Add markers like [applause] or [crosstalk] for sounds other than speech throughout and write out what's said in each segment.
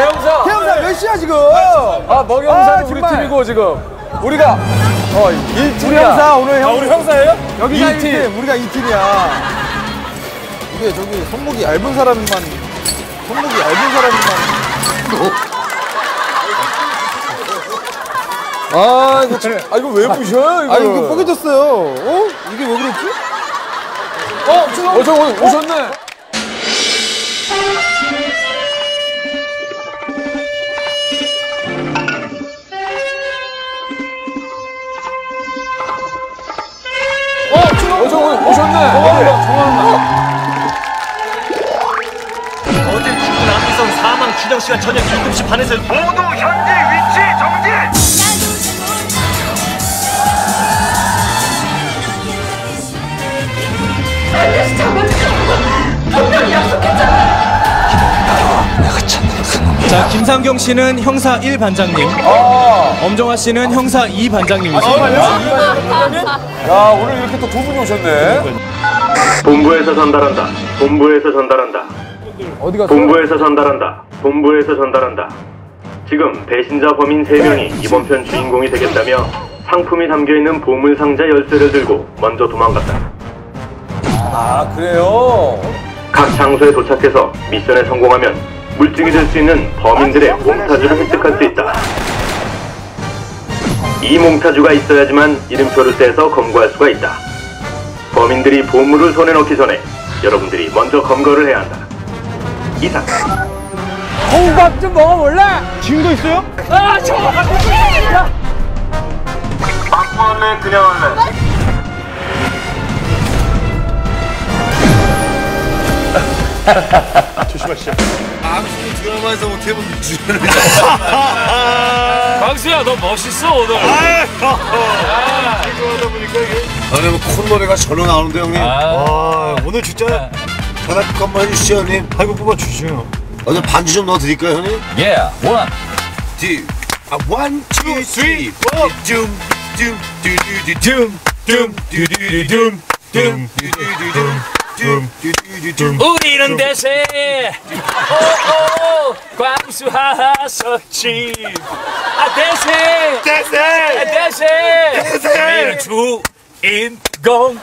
대형사. 태영사 몇 시야 지금? 아, 먹영사는 아, 우리 정말. 팀이고, 지금. 우리가, 어, 1팀이야. 우리 형사 오늘 형. 우리 형사예요? 팀. 1팀, 우리가 2팀이야. 이게 저기 손목이 얇은 사람만, 손목이 얇은 사람만. 아, 이거, 참- 아, 이거 왜 부셔요, 이거? 아, 이거 뽀개졌어요. 어? 이게 왜 그랬지? 어, 저, 어, 저 오늘 오셨네. 오셨네. 어제 죽은 안미성 사망 추정 시간 저녁 7시 반에서 모두 현 김상경 씨는 형사 1 반장님. 엄정화 씨는 형사 2 반장님이십니다. 야, 오늘 이렇게 또 두 분이 오셨네. 본부에서 전달한다. 본부에서 전달한다. 어디 갔어? 본부에서 전달한다. 본부에서 전달한다. 지금 배신자 범인 3명이 이번 편 주인공이 되겠다며 상품이 담겨있는 보물 상자 열쇠를 들고 먼저 도망갔다. 아, 그래요? 각 장소에 도착해서 미션에 성공하면 물증이 될 수 있는 범인들의 몽타주를 획득할 수 있다. 이 몽타주가 있어야지만 이름표를 떼서 검거할 수가 있다. 범인들이 보물을 손에 넣기 전에 여러분들이 먼저 검거를 해야 한다. 이상. 호박 좀 먹어볼래? 증거 있어요? 맞고 할래? 그냥 할래? 광수야 너 멋있어 오늘 아니 뭐 콧노래가 절로 나오는데 형님 아, 오늘 진짜 전화 한번 해주시죠 형님 아이고 뽑아주시요 어제 반주 좀 넣어드릴까요 형님? 예 one. 디 아, one, two, three, four dumdumdumdumdumdumdumdumdumdumdumdumdum 우리는 대세. 오오 광수 하석진 아 대세. 대세! 대세. 우리는 주인공.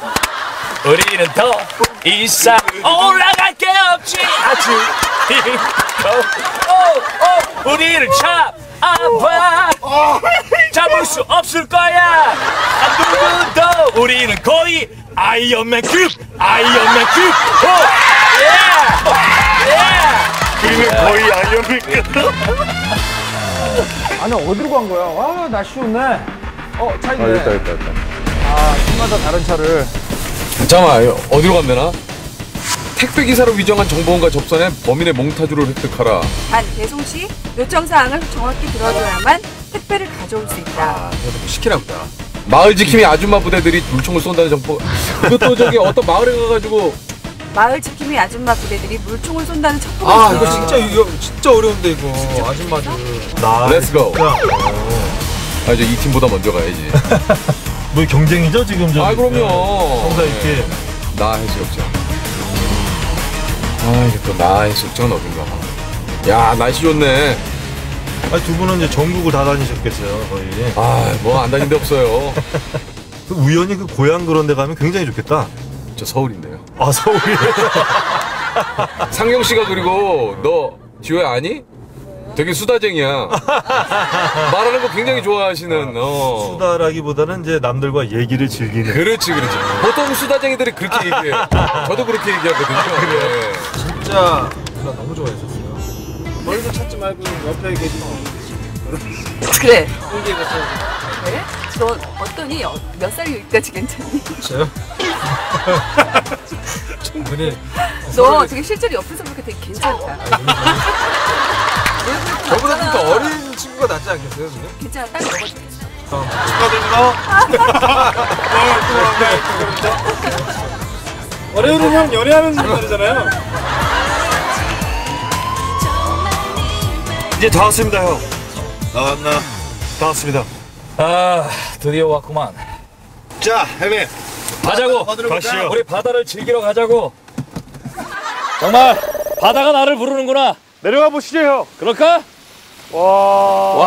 우리는 더 이상 올라갈 게 없지. 아 주인공. 오오. 우리를 잡아봐 잡을 수 없을 거야 아, 누구도 우리는 거의 아이언맨급 아이언맨급 오! 예! 예! 우리는 거의 아이언맨급 [laughs] 아니, 어디로 간 거야? 와, 날씨 좋네. 어, 차 있네. 아, 있다, 있다, 있다. 아, 팀마다 다른 차를. 잠깐만, 어디로 간대나? 택배 기사로 위정한 정보원과 접선해 범인의 몽타주를 획득하라. 단 배송 시 요청 사항을 정확히 들어줘야만 택배를 가져올 수 있다. 아, 뭐 시키나 보다. 마을 지킴이 아줌마 부대들이 물총을 쏜다는 정보. 이것도 저기 어떤 마을에 가가지고 마을 지킴이 아줌마 부대들이 물총을 쏜다는 첩보가 아, 있어요. 이거 진짜 이거 진짜 어려운데, 이거. 아줌마들. Let's go. 아 이제 이 팀보다 먼저 가야지. [laughs] 뭐 경쟁이죠 지금 저 아 그럼요. 항상 이렇게 나 해수욕장. 아 이게 또나 해수욕장 어딘가. 야 날씨 좋네. 아니 두 분은 이제 전국을 다 다니셨겠어요 거의 아뭐 안 다닌 데 없어요. [laughs] 그 우연히 그 고향 그런 데 가면 굉장히 좋겠다 저 서울인데요. 아 서울이 [laughs] 상경 씨가 그리고 너 지호야 아니? 되게 수다쟁이야. 말하는 거 굉장히 좋아하시는. 어. 수다라기보다는 이제 남들과 얘기를 즐기는 그렇지 그렇지. 보통 수다쟁이들이 그렇게 얘기해요. 저도 그렇게 얘기하거든요. 그래. 진짜 나 너무 좋아했었어요. 멀리서 찾지 말고 옆에 계시면 그래. 그래? 너 어떠니? 어, 몇 살이 여기까지 괜찮니? 저요? [laughs] 충분히 너 되게 실제로 옆에서 보니까 되게 괜찮다. 어린 친구가 낫지 않겠어요, 지금? 괜찮아. 딱 먹어도 돼. 월요일은 [laughs] 형 연애하는 날이잖아요. 이제 다 왔습니다 형 나왔나? 다 왔습니다 아 드디어 왔구만 자 형님 가자고 가시죠 우리 바다를 즐기러 가자고 정말 바다가 나를 부르는구나 내려가 보시죠 형 그럴까? Whoa.